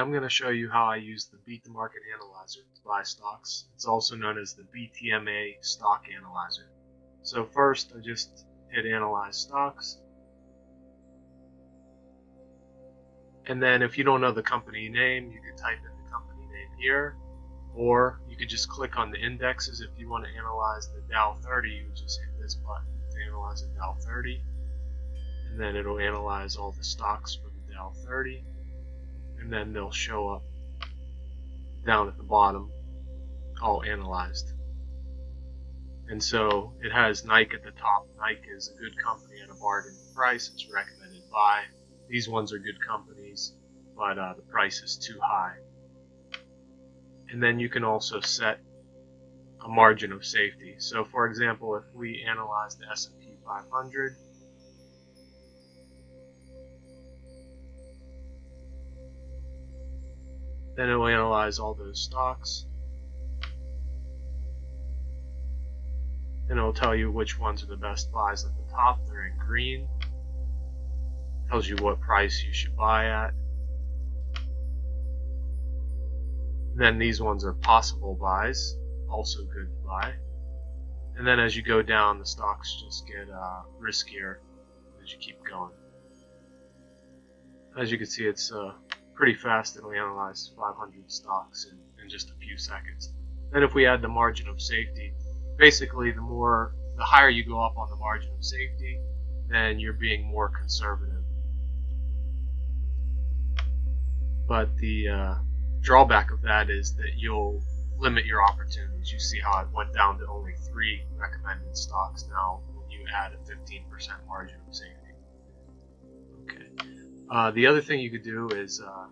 I'm going to show you how I use the Beat the Market Analyzer to buy stocks. It's also known as the BTMA Stock Analyzer. So first, I just hit Analyze Stocks. And then if you don't know the company name, you can type in the company name here. Or you could just click on the indexes. If you want to analyze the Dow 30, you just hit this button to analyze the Dow 30. And then it'll analyze all the stocks from the Dow 30 and then they'll show up down at the bottom all analyzed. And so it has Nike at the top. Nike is a good company at a bargain price. It's recommended buy. These ones are good companies, but uh, the price is too high. And then you can also set a margin of safety. So for example, if we analyze the S&P 500, Then it will analyze all those stocks. And it will tell you which ones are the best buys at the top. They're in green. Tells you what price you should buy at. then these ones are possible buys, also good to buy. And then as you go down, the stocks just get uh, riskier as you keep going. As you can see, it's uh, pretty fast and we analyze 500 stocks in, in just a few seconds. Then if we add the margin of safety, basically the more, the higher you go up on the margin of safety, then you're being more conservative. But the uh, drawback of that is that you'll limit your opportunities. You see how it went down to only three recommended stocks now when you add a 15% margin of safety. Uh, the other thing you could do is uh,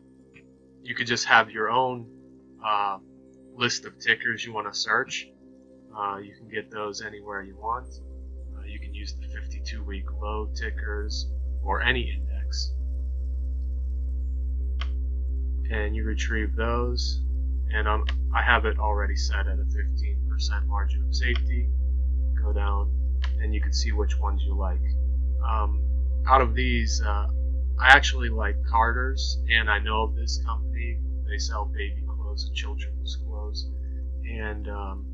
you could just have your own uh, list of tickers you want to search. Uh, you can get those anywhere you want. Uh, you can use the 52 week low tickers or any index. And you retrieve those. And um, I have it already set at a 15% margin of safety. Go down and you can see which ones you like. Um, out of these, uh, I actually like Carter's, and I know of this company. They sell baby clothes and children's clothes, and um,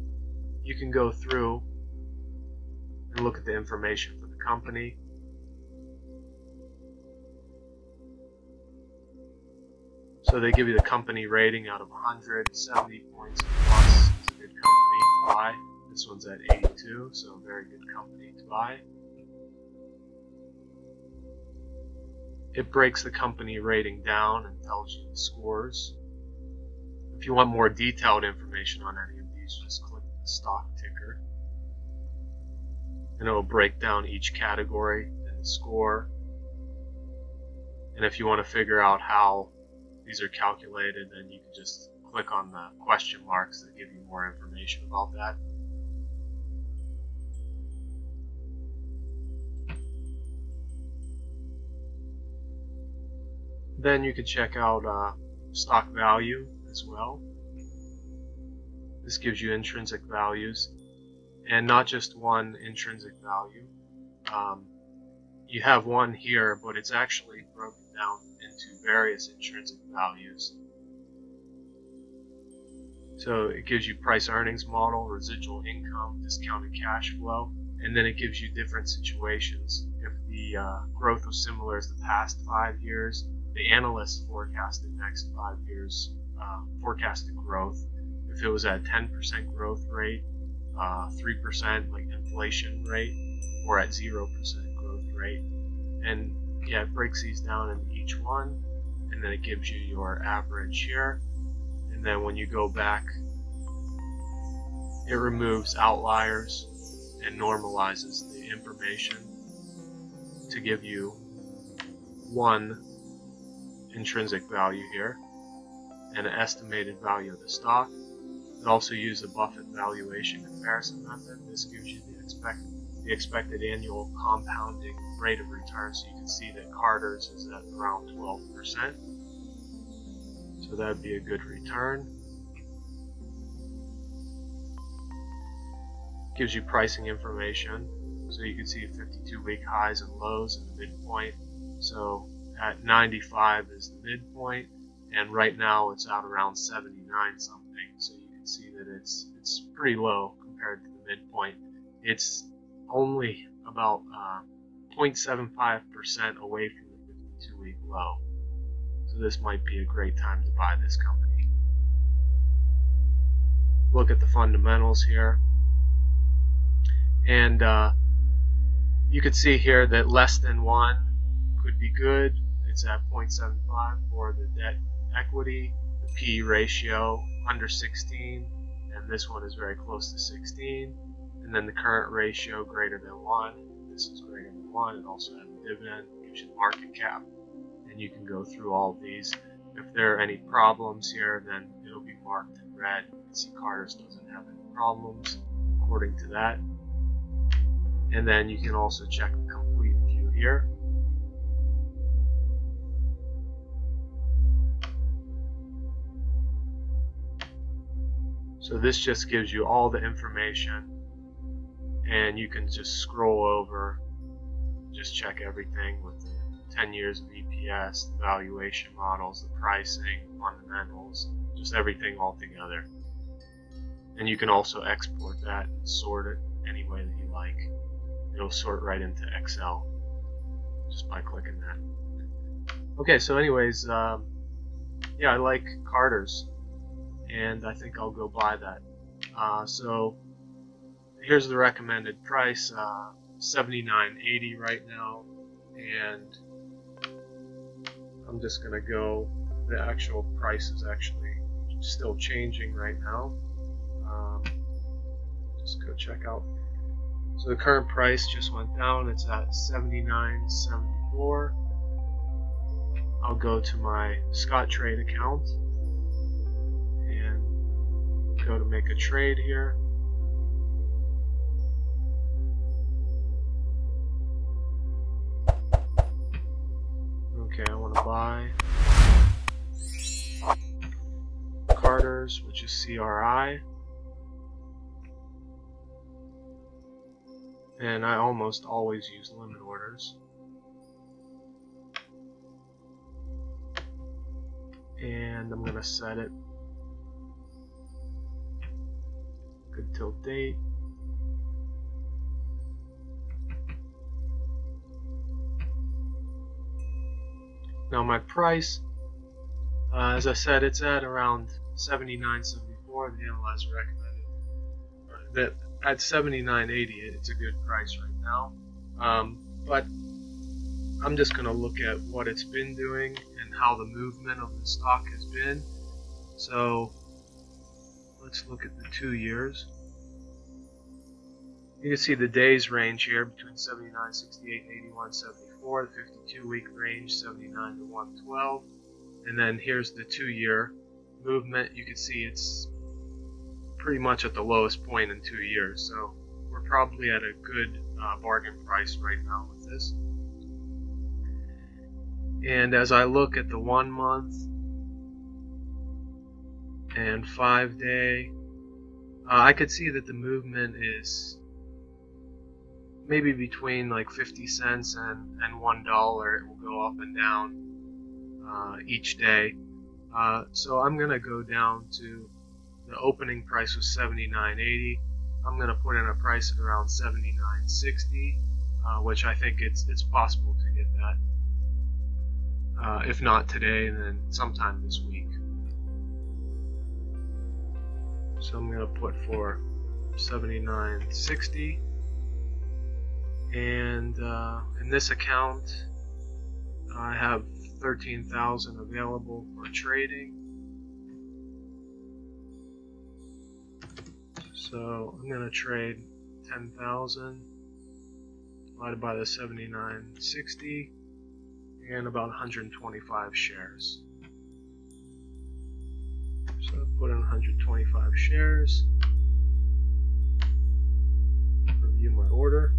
you can go through and look at the information for the company. So they give you the company rating out of 100, 70 points plus. It's a good company to buy. This one's at 82, so very good company to buy. It breaks the company rating down and tells you the scores. If you want more detailed information on any of these, just click the stock ticker. And it will break down each category and the score. And if you want to figure out how these are calculated, then you can just click on the question marks that give you more information about that. Then you can check out uh, stock value as well. This gives you intrinsic values and not just one intrinsic value. Um, you have one here, but it's actually broken down into various intrinsic values. So it gives you price earnings model, residual income, discounted cash flow, and then it gives you different situations. If the uh, growth was similar as the past five years, the analysts forecasted next five years uh, forecasted growth. If it was at 10% growth rate, uh, 3% like inflation rate, or at 0% growth rate. And yeah, it breaks these down into each one, and then it gives you your average here. And then when you go back, it removes outliers and normalizes the information to give you one intrinsic value here and an estimated value of the stock. It also uses a Buffett valuation comparison method. This gives you the, expect, the expected annual compounding rate of return. So you can see that Carter's is at around 12%. So that would be a good return. Gives you pricing information. So you can see 52 week highs and lows in the midpoint. So at 95 is the midpoint, and right now it's out around 79 something. So you can see that it's it's pretty low compared to the midpoint. It's only about uh, 0.75% away from the 52 week low. So this might be a great time to buy this company. Look at the fundamentals here. And uh, you can see here that less than 1 could be good. It's at 0.75 for the debt equity. The P ratio under 16 and this one is very close to 16 and then the current ratio greater than 1 this is greater than 1 it also has a dividend gives you the market cap. And you can go through all these. If there are any problems here then it'll be marked in red. You can see Carter's doesn't have any problems according to that. And then you can also check the complete view here So this just gives you all the information and you can just scroll over, just check everything with the 10 years of EPS, the valuation models, the pricing, fundamentals, just everything all together. And you can also export that and sort it any way that you like. It'll sort right into Excel just by clicking that. Okay, so anyways, um, yeah, I like Carter's and I think I'll go buy that. Uh, so here's the recommended price, uh, 79.80 right now, and I'm just gonna go. The actual price is actually still changing right now. Um, just go check out. So the current price just went down. It's at 79.74. I'll go to my Scottrade account go to make a trade here. Okay, I want to buy Carter's, which is CRI. And I almost always use limit orders. And I'm going to set it good date. Now my price, uh, as I said, it's at around 79.74. The analyzer recommended that at 79.80, it's a good price right now. Um, but I'm just going to look at what it's been doing and how the movement of the stock has been. So let's look at the two years. You can see the days range here between 79, 68, 81, 74, the 52 week range 79 to 112. And then here's the two year movement. You can see it's pretty much at the lowest point in two years. So we're probably at a good uh, bargain price right now with this. And as I look at the one month, and five day. Uh, I could see that the movement is maybe between like 50 cents and, and one dollar. It will go up and down uh, each day. Uh, so I'm gonna go down to the opening price was 79.80. I'm gonna put in a price at around 79.60, uh, which I think it's it's possible to get that. Uh, if not today, then sometime this week. So I'm going to put for 7960 and uh, in this account I have 13,000 available for trading. So I'm going to trade 10,000 divided by the 7960 and about 125 shares put in 125 shares. Review my order.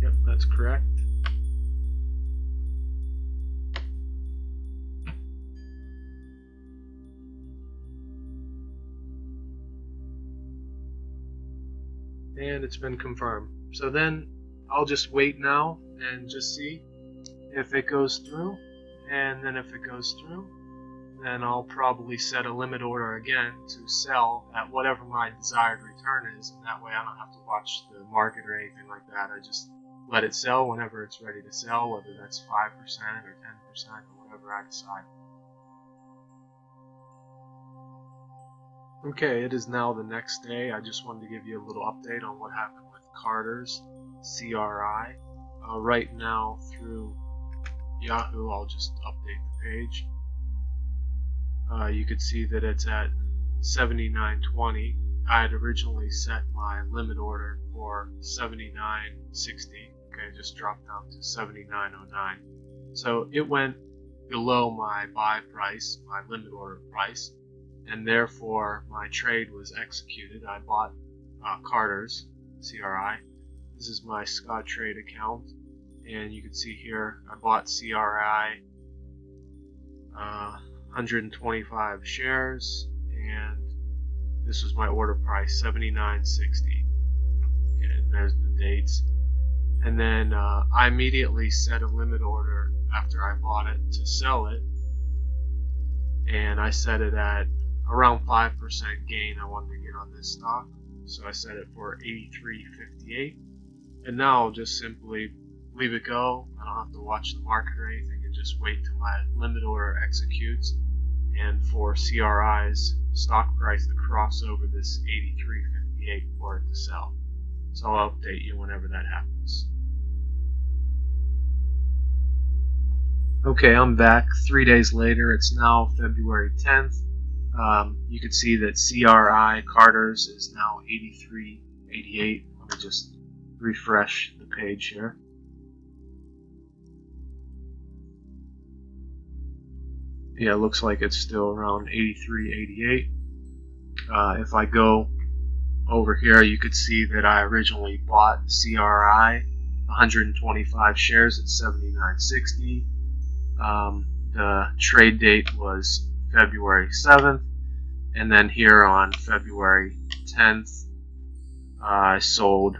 Yep, that's correct. And it's been confirmed. So then I'll just wait now and just see if it goes through, and then if it goes through, then I'll probably set a limit order again to sell at whatever my desired return is, and that way I don't have to watch the market or anything like that. I just let it sell whenever it's ready to sell, whether that's 5% or 10% or whatever I decide. Okay, it is now the next day. I just wanted to give you a little update on what happened with Carter's CRI. Uh, right now, through Yahoo, I'll just update the page. Uh, you could see that it's at 79.20. I had originally set my limit order for 79.60. Okay, just dropped down to 79.09. So it went below my buy price, my limit order price, and therefore my trade was executed. I bought uh, Carter's CRI. This is my Scottrade account, and you can see here I bought CRI uh, 125 shares, and this was my order price 79.60. And there's the dates. And then uh, I immediately set a limit order after I bought it to sell it, and I set it at around 5% gain I wanted to get on this stock. So I set it for 83.58. And now I'll just simply leave it go. I don't have to watch the market or anything and just wait till my limit order executes and for CRI's stock price to cross over this 83.58 for it to sell. So I'll update you whenever that happens. Okay, I'm back three days later. It's now February 10th. Um, you can see that CRI Carter's is now 83.88. Let me just refresh the page here. Yeah, it looks like it's still around 83.88. Uh, if I go over here, you could see that I originally bought CRI 125 shares at 79.60. Um, the trade date was February 7th, and then here on February 10th, uh, I sold.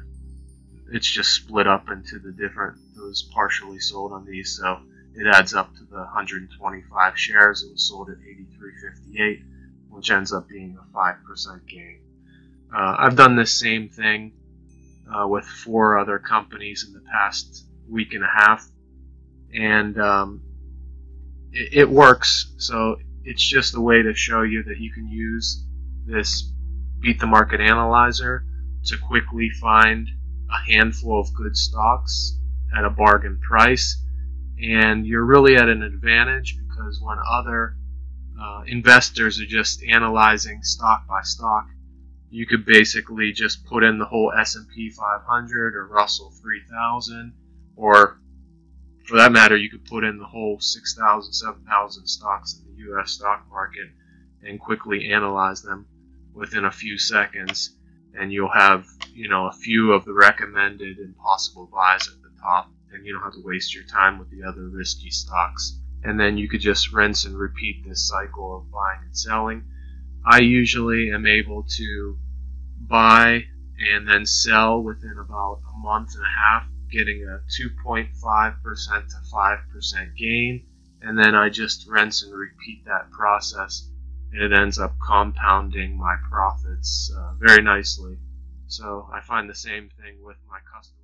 It's just split up into the different. It was partially sold on these, so it adds up to the 125 shares. It was sold at 83.58, which ends up being a 5% gain. Uh, I've done this same thing uh, with four other companies in the past week and a half, and um, it, it works. So it's just a way to show you that you can use this beat the market analyzer to quickly find a handful of good stocks at a bargain price and you're really at an advantage because when other uh, investors are just analyzing stock by stock you could basically just put in the whole S&P 500 or Russell 3000 or for that matter you could put in the whole 6,000 7,000 stocks in the US stock market and quickly analyze them within a few seconds and you'll have you know a few of the recommended and possible buys at the top and you don't have to waste your time with the other risky stocks. And then you could just rinse and repeat this cycle of buying and selling. I usually am able to buy and then sell within about a month and a half, getting a 2.5% to 5% gain. And then I just rinse and repeat that process, and it ends up compounding my profits uh, very nicely. So I find the same thing with my customers.